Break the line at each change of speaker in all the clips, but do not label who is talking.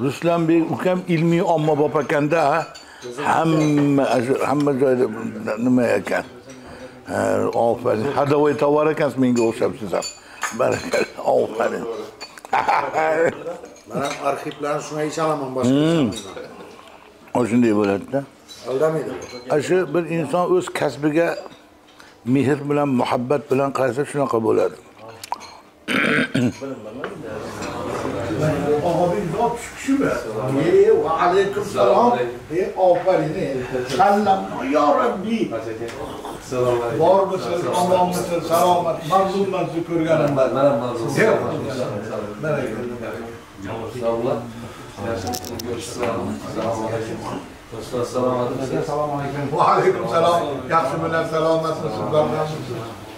ruslanbek ukam ilmiy ommabop ekanda hamma hamma joyda nima ekan? Ofarin hadavoy tovar ekansiz menga o'xshabsiz ham. Barakalla ofarin
man ham arxivlarni shunga ichalaman boshqa
O shunday bo'ladida.
Aldamaydi
ana shu bir inson o'z kasbiga mehr bilan muhabbat bilan qarasa shunaqa bo'ladi
va alaykum salom e ofarin sallam yo rabbiy bormisiz omonmisiz salomat mazlumman sizni ko'rganimdan
Mana mavzu. Sağolun. Assalomu alaykum. Do'stlar salomatmisiz?
va alaykum salom yaxshi bilan salomatmisiz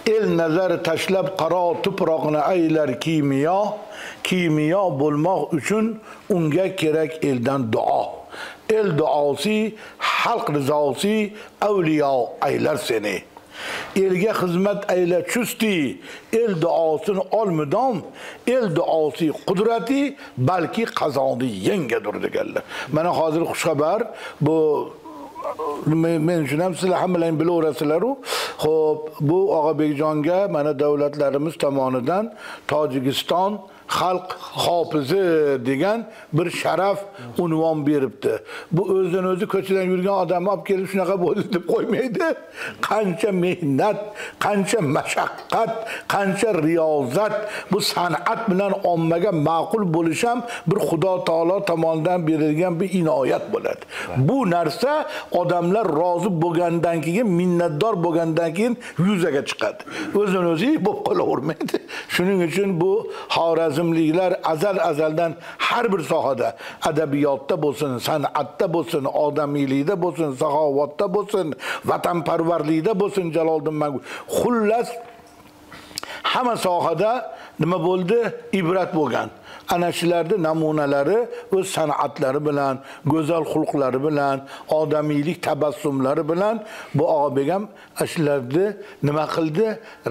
el nazar tashlab qaro tuproqni aylar kimiyo kimiyo bo'lmoq uchun unga kerak eldan duo. El duosi xalq rizosi avliyo aylar seni. Elga xizmat ayla chusti el duosini ol mudom el duosi qudrati balki qazoni yengadir deganlar. Mana hozir xushxabar bu men men ham sizlar hammalang bilaverasizlaru ho'p bu og'abekjonga mana davlatlarimiz tomonidan tojikiston xalq hofizi degan bir sharaf unvon beribdi. Bu o'zidan o'zi ko'chadan yurgan odamni olib kelib shunaqa bo'ldi deb qo'ymaydi. Qancha mehnat qancha mashaqqat qancha riyozat bu san'at bilan ommaga ma'qul bo'lishi ham bir xudo taolo tomonidan berilgan bir inoyat bo'ladi. Bu narsa odamlar rozi bo'lgandan keyin minnatdor bo'lgandan keyin yuzaga chiqadi. O'zidan o'zi bo'lib qolavermaydi. Shuning uchun bu xorazm xorazmliklar azal azaldan har bir sohada adabiyotda bo'lsin san'atda bo'lsin odamiylikda bo'lsin saxovatda bo'lsin vatanparvarlikda bo'lsin jaloliddin mangu xullas hamma sohada nima bo'ldi? Ibrat bo'lgan. Ana shularni namunalari o'z san'atlari bilan go'zal xulqlari bilan odamiylik tabassumlari bilan bu og'abek ham ana shularni nima qildi?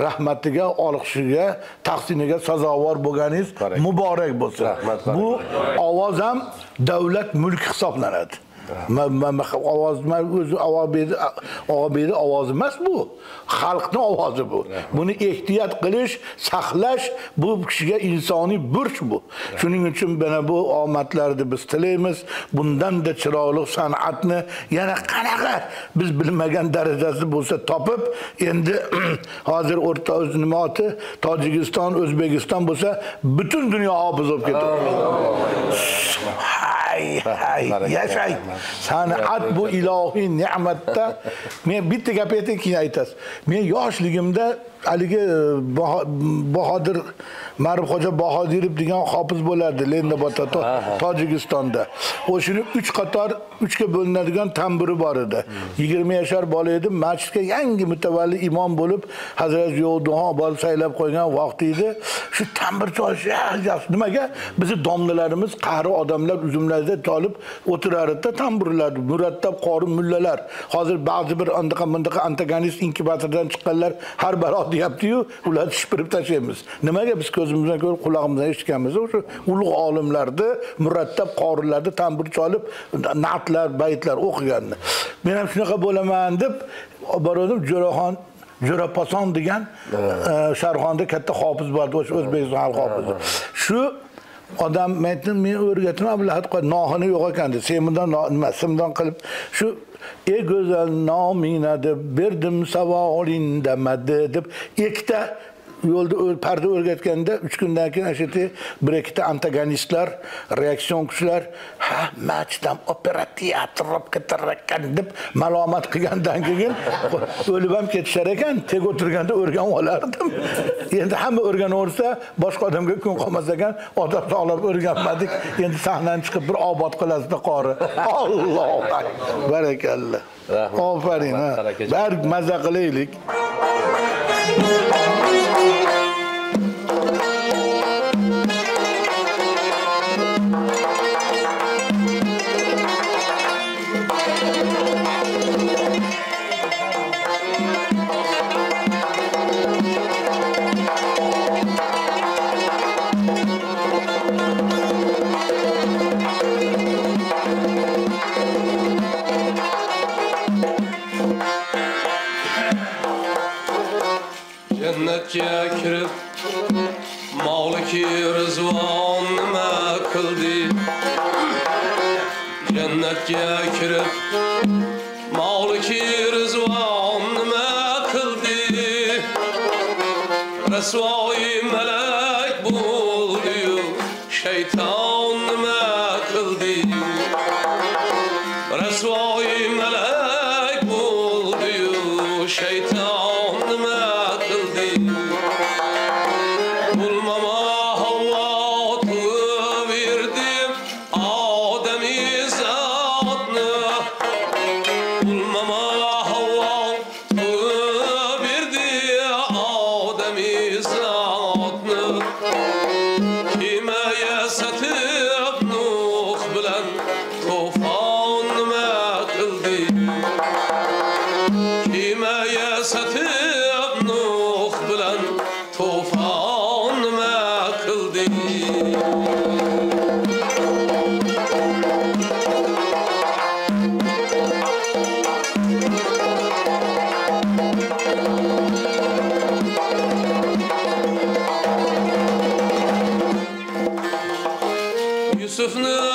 Rahmatiga olqishiga tahsiniga sazovor bo'lganingiz muborak bo'lsin. Bu ovoz ham davlat mulki hisoblanadi ovoz o'zi og'abekni ovozi emas bu. Xalqni ovozi bu. Buni ehtiyot qilish saqlash bu kishiga insoniy burch bu. Shuning uchun mana bu omadlarni biz tilaymiz. Bundanda chiroyli san'atni yana qanaqa biz bilmagan darajasi bo'lsa topib endi hozir o'rta nima oti? Tojikiston o'zbekiston bo'lsa butun dunyo hofiz bo'lib ketadi hay hay yashang san'at bu ilohiy ne'matda men bitta gap aytay keyin aytasiz. Men yoshligimda haligi e, Baho- bahodir marifxo'ja bahodirov degan hofiz bo'lardi lendabodda To- tojikistonda. O'shani uch qator uchga bo'linadigan tamburi bor edi. Yigirma yashar bola edim masjidga yangi mutavalli imom bo'lib hazrat yo'duho borib saylab qo'ygan vaqti edi. Shu tambur cholish nimaga? Bizni domlalarimiz qari odamlar uzumlarda cholib o'tirardida tamburlarni murattab qori mullalar. Hozir ba'zi bir andaqa bundaqa antagonist inkubatordan chiqqanlar har balo deyaptiyu ularni shipirib tashlaymiz. Nimaga biz ko'zimizdan ko'rib qulog'imizdan eshitganmiz o'sha ulug' olimlarni murattab qorilarni tambur cholib na'tlar baytlar o'qiganni. Men ham shunaqa bo'laman deb borgandim jo'raxon jo'raposon degan e, sharxonda katta hofiz bor o'sha o'zbekiston xalq hofizi. Shu odam men aytdim men o'rgatdim ablahat nohini yo'q ekan dedi sen bundan nima simdan qilib shu ey go'zal nomingni deb berdim savolin demadi deb ikkita yo'lda o'l- parda o'rgatganda uch kundan keyin ana shu yerda bir ikkita antagonistlar reaksion kuchlar ha teatr olib ketar ekan deb malomat qilgandan keyin o'lib ham ketishar ekan tek o'tirganda o'rganib olardim. Endi hamma o'rganaversa boshqa odamga kun qolmas ekan odob sog'lab o'rganmadik. Endi sahnadan chiqib bir obod qilasizda qori. Alloh akbar. Barakalla
Rahmat.
ofarin ha.
Baraka.
bari maza qilaylik
jannatga kirib mavliki rizvon nima qildi jannatga kirib mavliki rizvon nima qildi rasvo Yusuf Nur.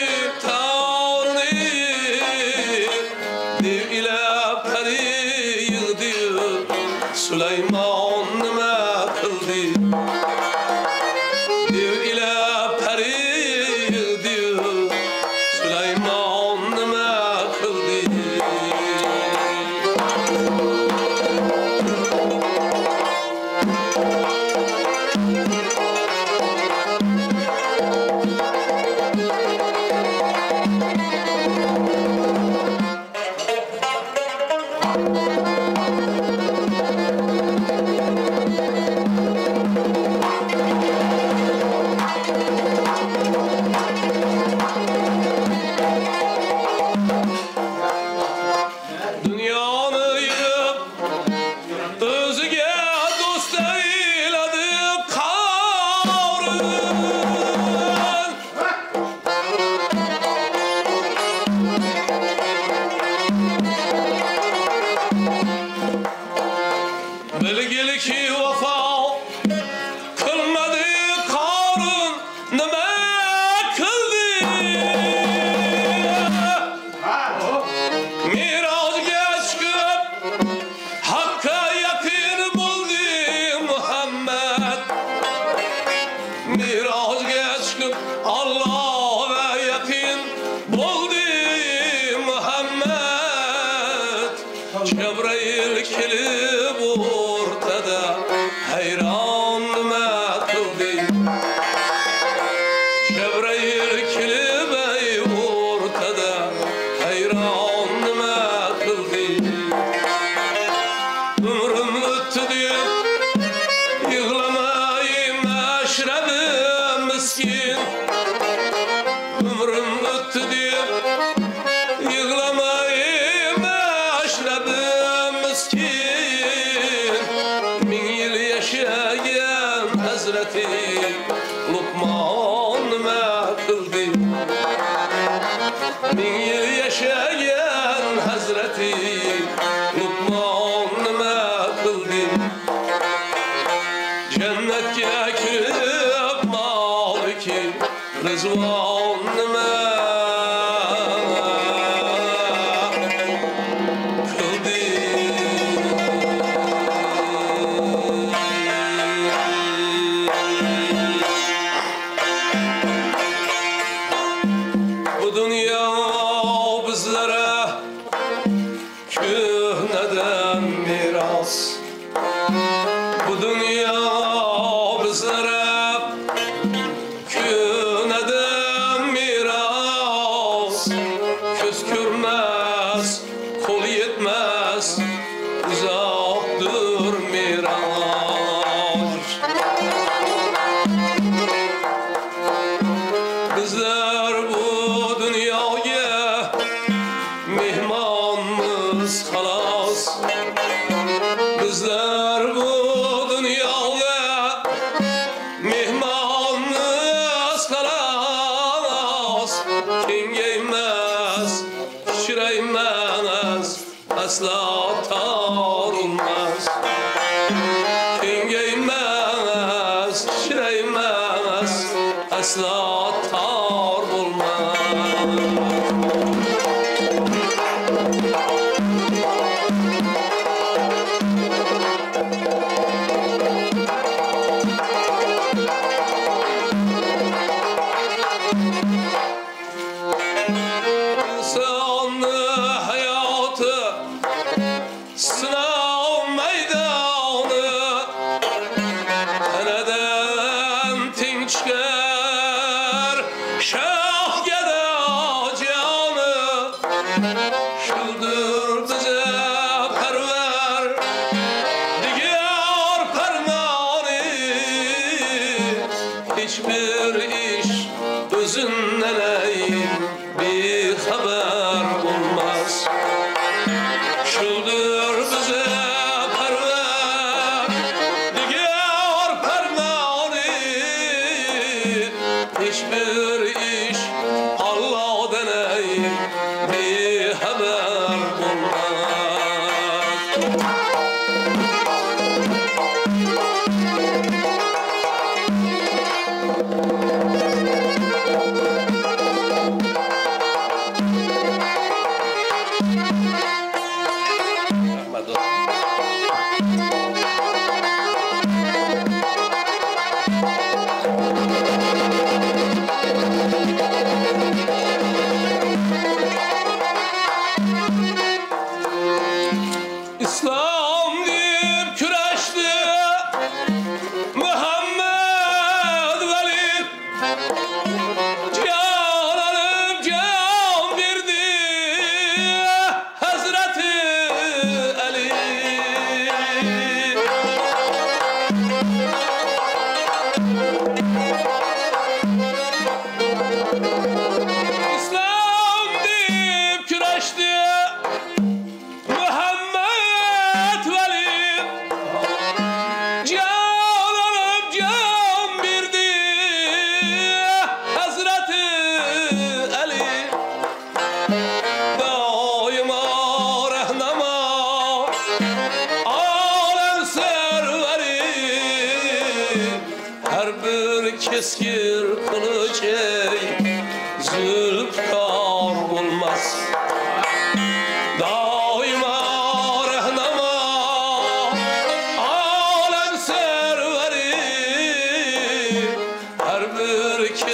Utah.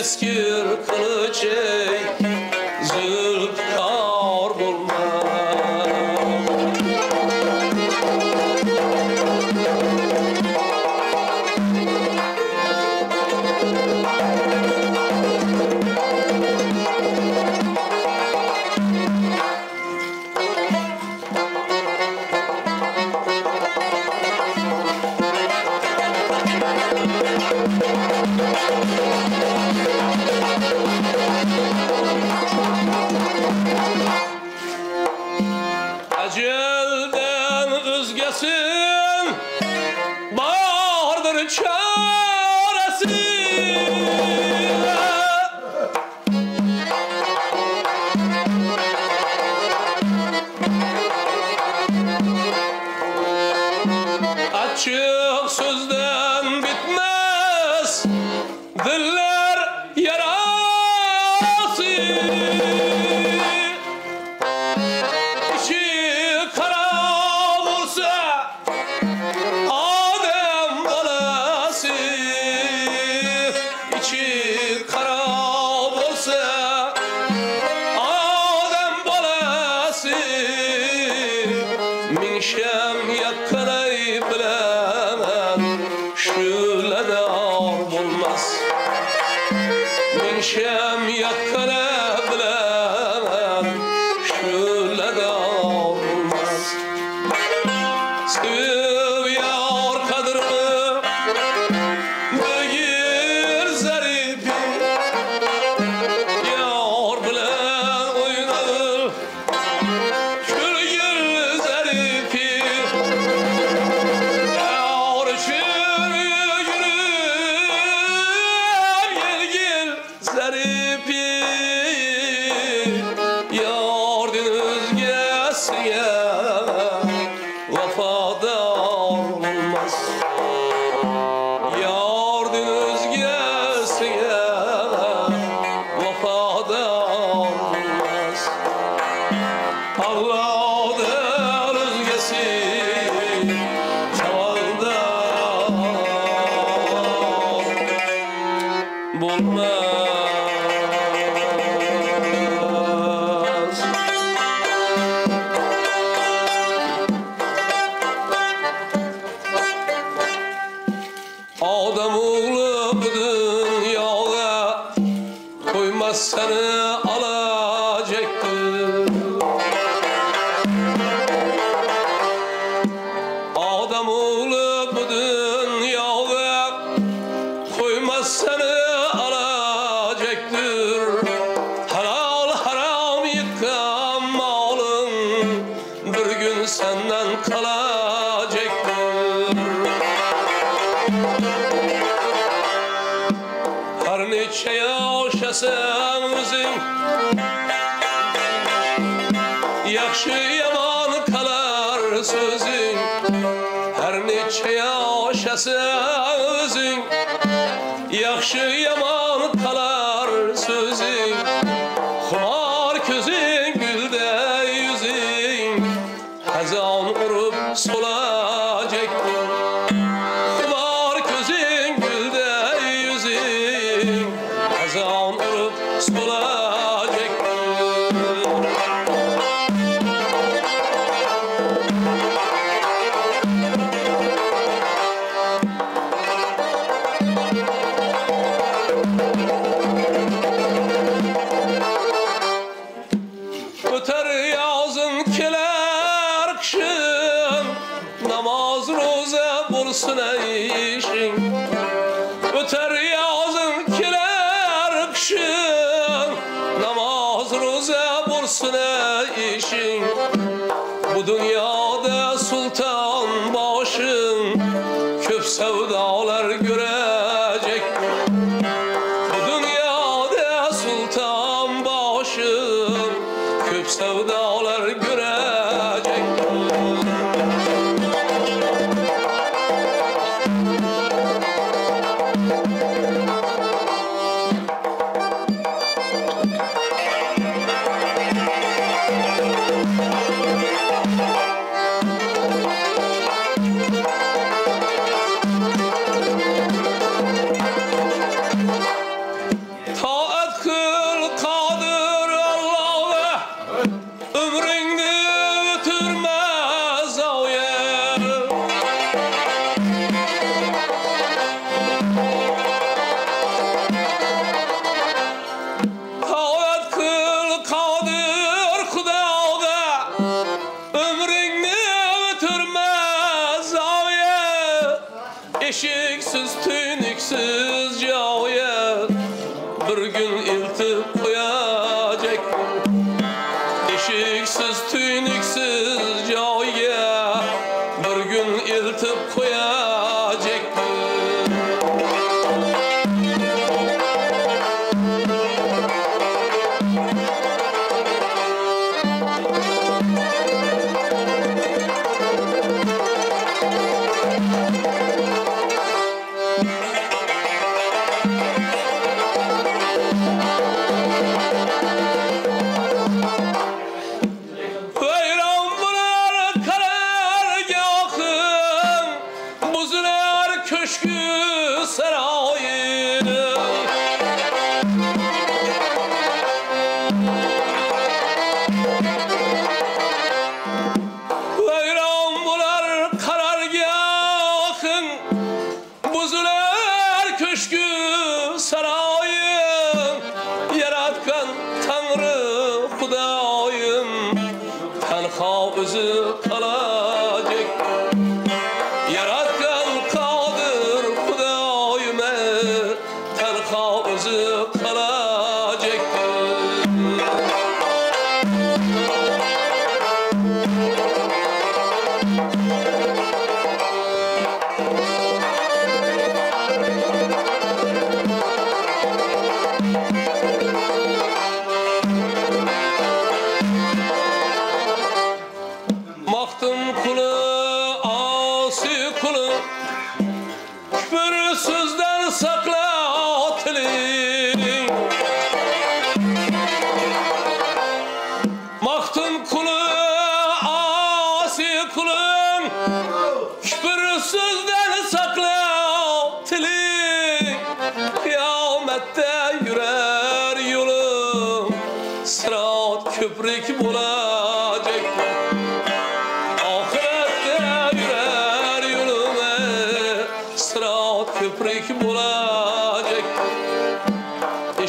Keskir kılıç ey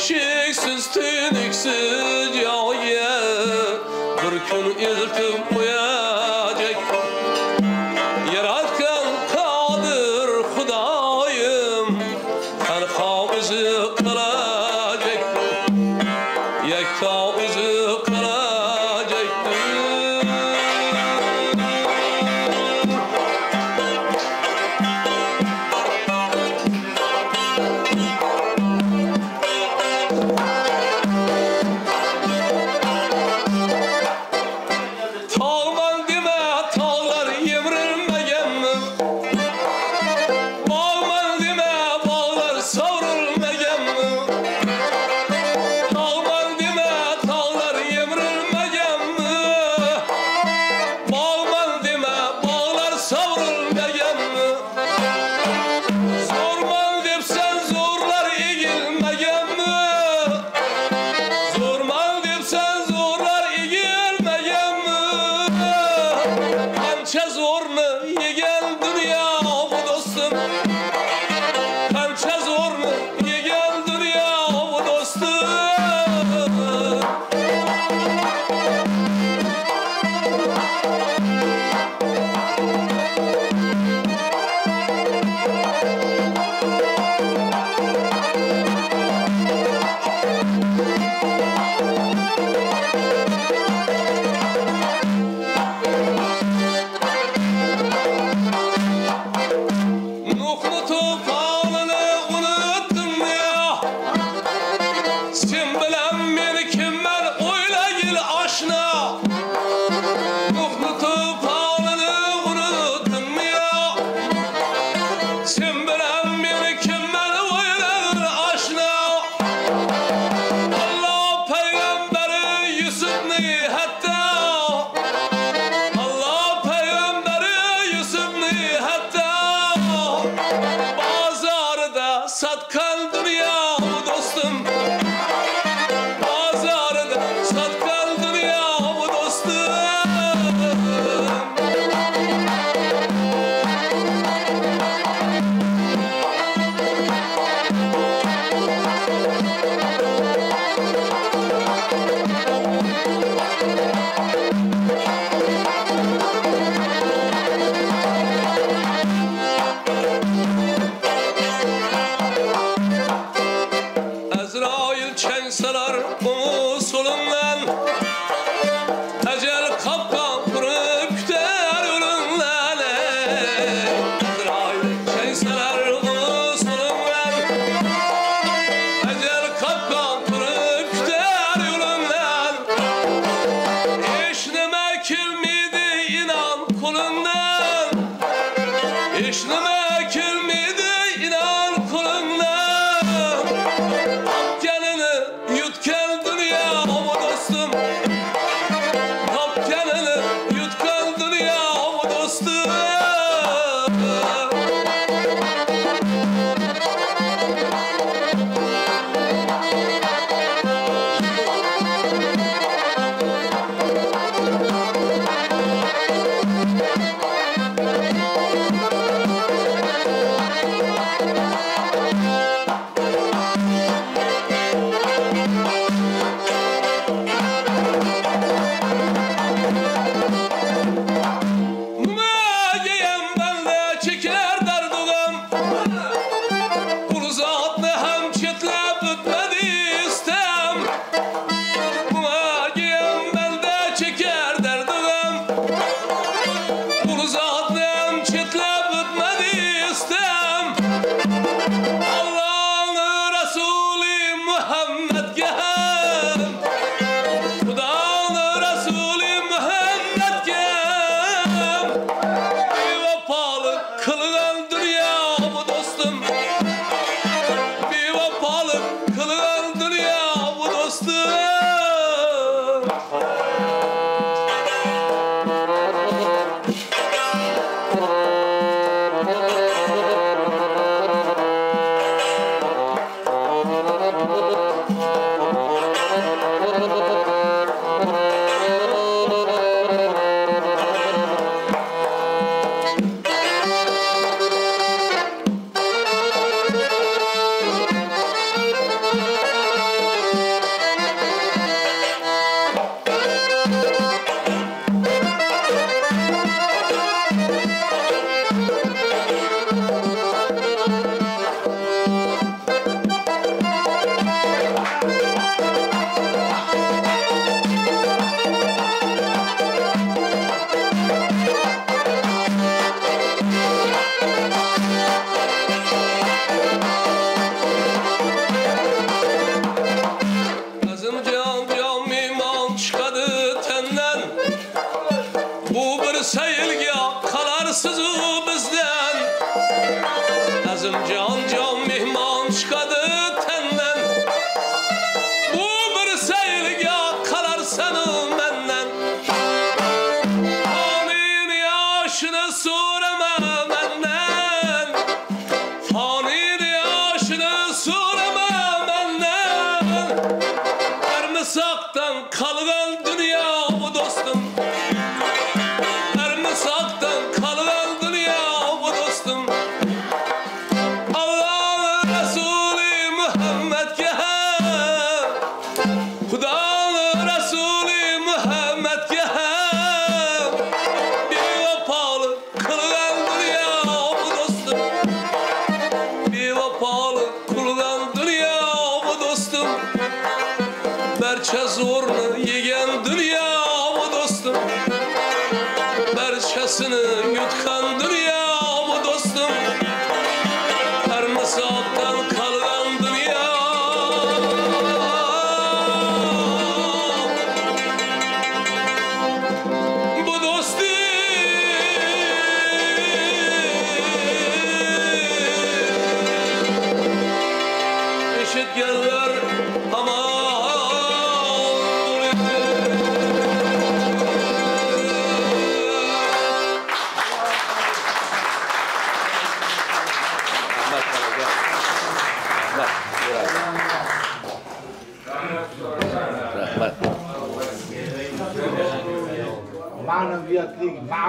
aşıksız tüdüksüz yağ ye. Bir gün
irtib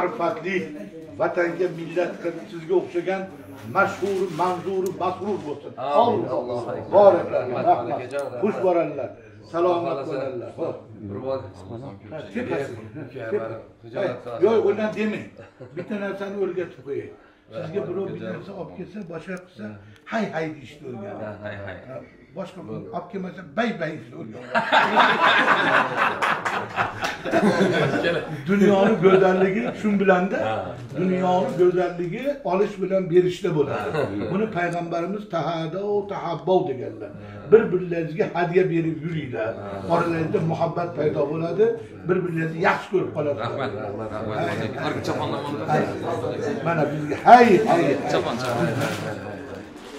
ma'rifatlik vatanga millatga sizga o'xshagan mashhur manzur masrur bo'lsin. Alloh rahmat. xush boradilar salomat tepasi. Tepasi. Yo'q undan demang. Bitta narsani o'rgatib qo'yay. Sizga birov bir narsa olib kelsa boshqa qilsa hay hay deyishni o'rganing
hay hay.
Ha, boshqa olib kelmasa bay bay dunyoni go'zalligi shu bilanda dunyoni go'zalligi olish bilan berishda bo'ladi. Buni payg'ambarimiz tahadov tahabbov deganlar. Bir birlaringizga hadya berib yuringlar. Oralaringizda muhabbat paydo bo'ladi. Bir biringizni yaxshi ko'rib qolasizlar
rahmat rahmat
mana bizga hay hay.
Chopon chopon.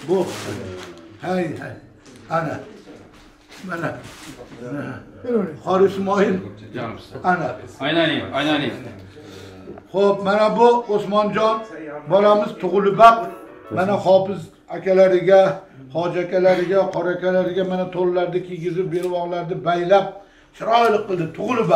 Bu hay hay ana. Mana. Qori ismoil. Ana.
Aylanayım, aylanayım.
Xo'p, mana bu Osmonjon bolamiz tug'ilib mana hofiz akalariga, hoji akalariga, qora akalariga mana to'nlarni kiygizib, belvoqlarni baylab chiroyli qildi, tug'ilib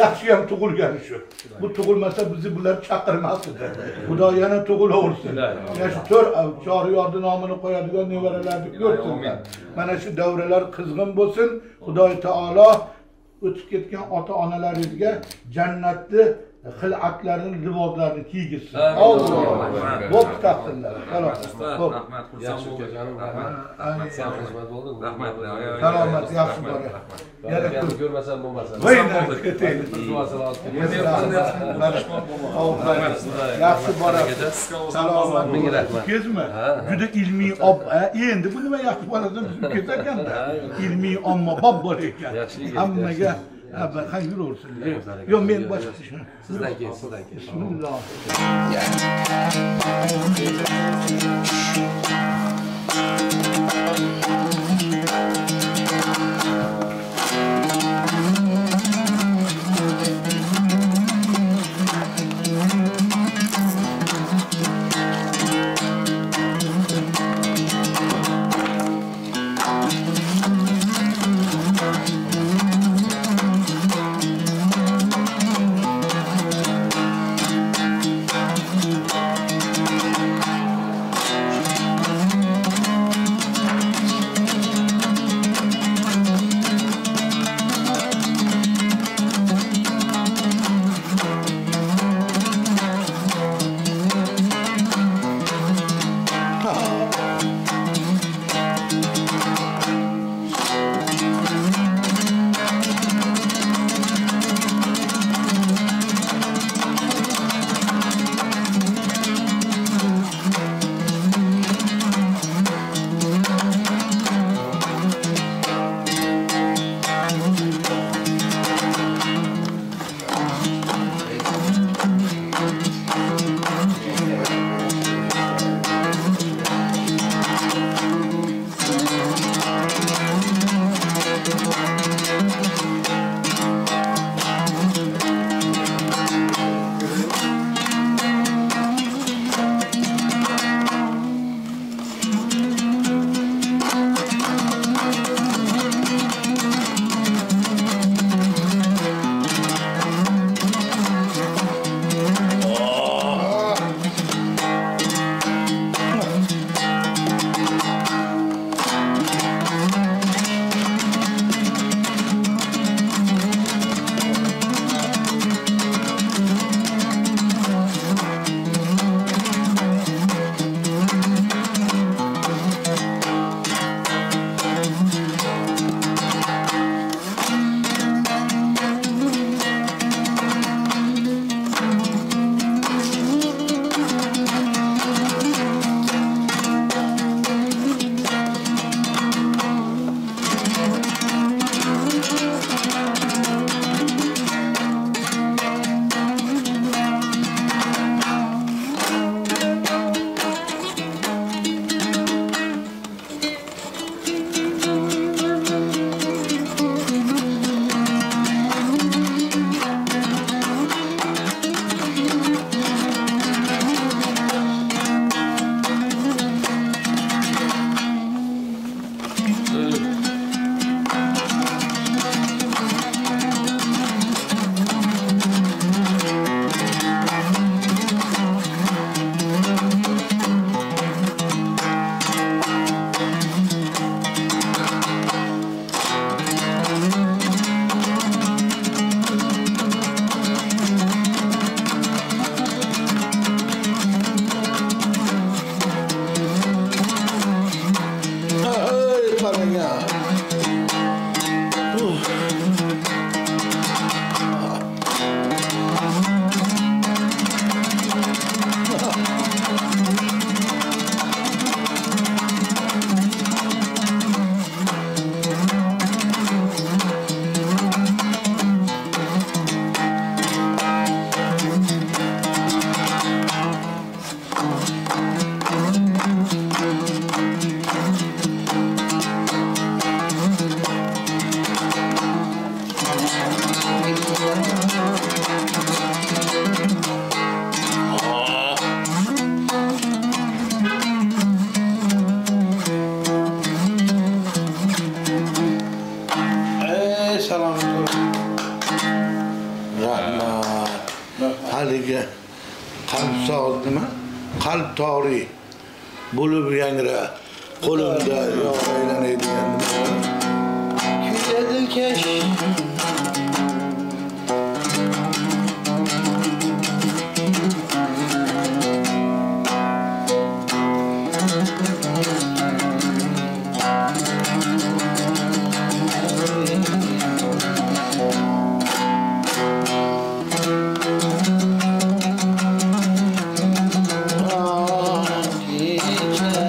Yaxshi ham tug'ilgani shu. Bu tug'ilmasa bizni bular chaqirmas edi. Xudo yana tug'ilaversin. Mana shu to'rt choriyodi nomini qo'yadigan nevaralarni ko'rsinlar. Mana shu davralar qizg'in bo'lsin. Xudoy taolo o'tib ketgan ota onalaringizga jannatni xil'atlarini liboslarini kiygizsin.
Amin.
Bo'pti taqdirlar. Salom. Xo'p.
rahmat xursand bo'ldim rahmat
xizmat bo'ldi
rahmat
Salomat, yaxshi bor.
يعني
كل
مثلا مو
مثلا وين yaxshi borasiz salomat
ming rahmat
kezmi juda ilmiy ob endi bu nima yaxshi boladan buzib ketarkanda ilmiy ommabop bola ekan hammaga ha yuraversinlar yo'q men boshqa
sizdan keyin sizdan keyin
bismillah. Yeah. Qalb tori bo'lib love.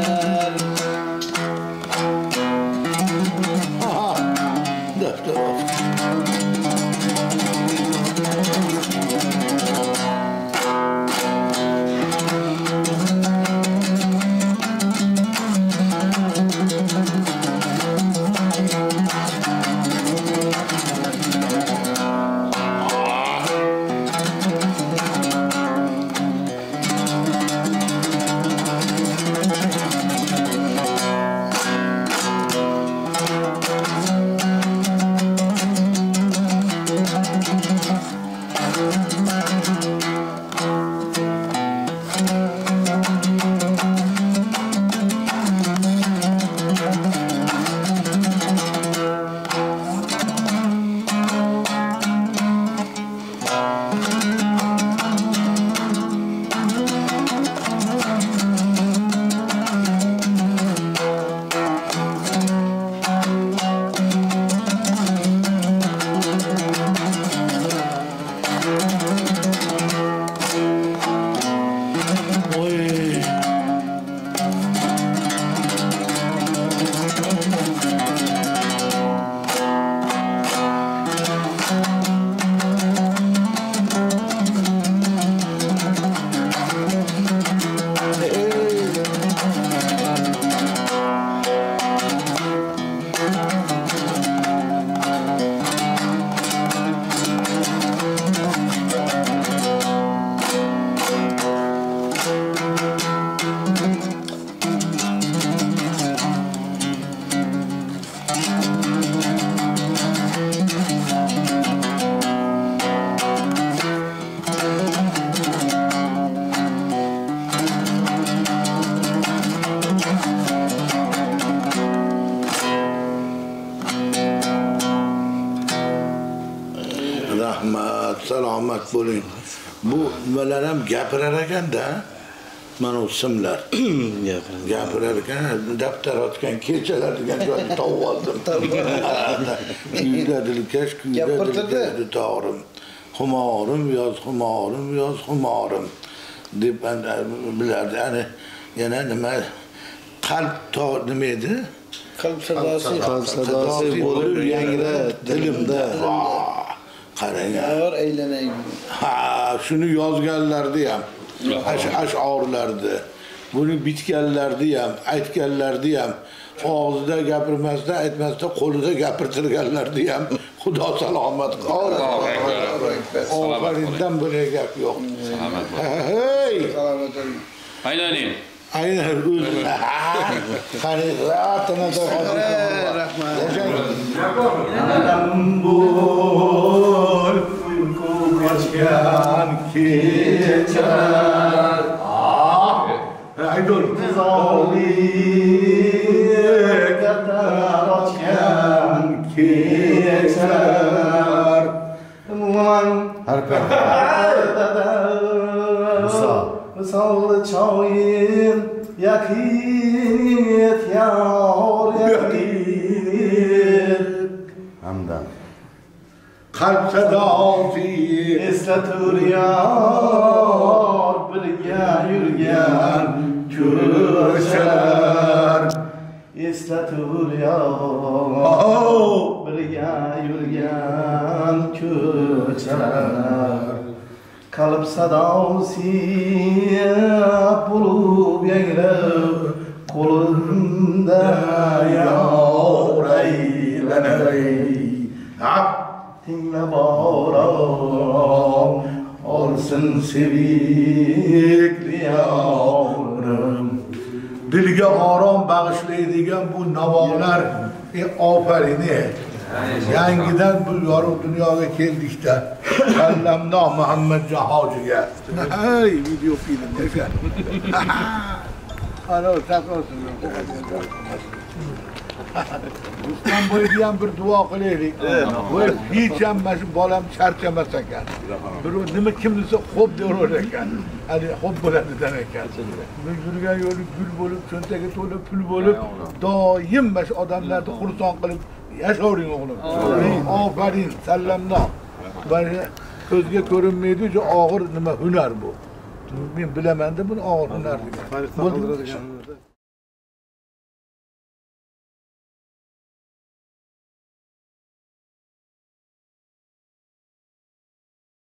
Bo'ling bu nimalar ham gapirar ekanda. Mana u simlar. Gapirar. Ekan daftar ochgan kechalar degan joyni topib oldim. Kuyda dilkash
Gapirtirdi.
dilkash dutorim xumorim yoz xumorim yoz xumorim deb bilardi. Ya'ni yana nima qalb to nima edi?
Qalb sadosi.
Qalb sadosi bo'lib yangrar dilimda
qarang.
Avar aylanay.
Ha shuni yozganlarni ham. Ash ashorlarni buni bitganlarni ham aytganlarni ham. Og'zida gapirmasdan aytmasdan qo'lida gapirtirganlarni ham. Xudo salomat qilsin. Ofarindan bo'lak gap yo'q. Hey!
Aylaning.
aynan o'zi qani ratini rahmat can kitchen. Ah. Aydın zali kadar
açken kitler Ulan Harika. Musa. Musa çayın yakit yar yakit
qalb sadosi
Eslatur yar birga yurgan ko'chalar Eslatur yar birga yurgan ko'chalar Qalb sadosi bo'lib yangrab qo'limda yor aylanay Tingla borom olsin sevikli yorim
dilga orom bag'ishlaydigan bu navolar e, ofarin yangidan bu yorug' dunyoga keldikda kallamdo muhammadjon hojiga hey video film ana boyga ham bir duo qilaylik. Hech ham mana shu bolam charchamas ekan. Birov nima kim desa xo'p deyaverar ekan. Haligi xo'p bo'ladi der ekan. Yurgan yo'li gul bo'lib cho'ntagi to'la pul bo'lib doim mana shu odamlarni xursand qilib yashavering o'g'lim. Ofarin sallamno mana ko'zga ko'rinmaydi shu og'ir nima hunar bu. Men bilamanda buni og'ir hunar degan